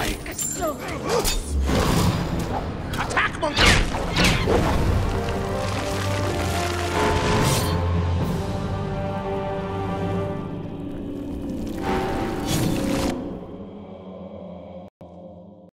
like. So